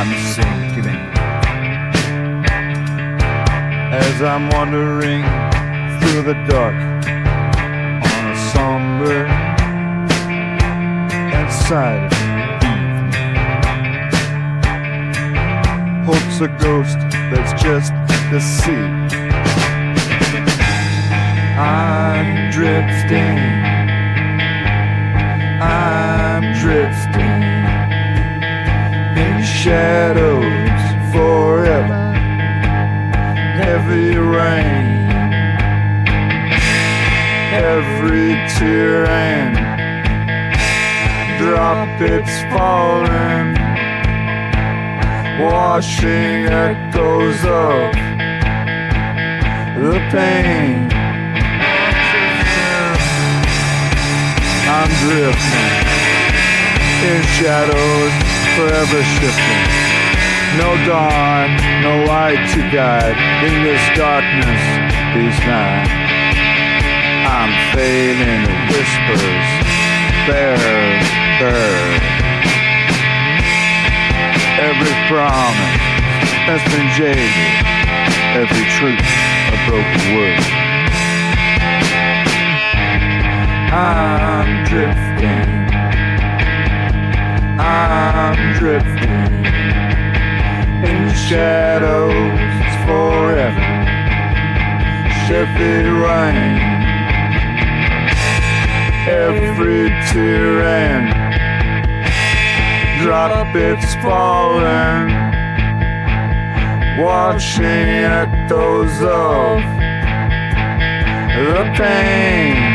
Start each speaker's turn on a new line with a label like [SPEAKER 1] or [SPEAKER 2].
[SPEAKER 1] I'm sinking as I'm wandering through the dark on a somber and silent evening. Hope's a ghost that's just the sea. I'm drifting. Shadows forever. Heavy rain, every tear and drop it's falling, washing echoes of the pain. I'm drifting in shadows, forever shifting. No dawn, no light to guide in this darkness, these nights. I'm fading in whispers, bare, bare. Every promise that's been jaded, every truth a broken word. I'm drifting. Drifting in shadows forever. Chevy rain, every tear and drop it's falling, watching echoes of the pain.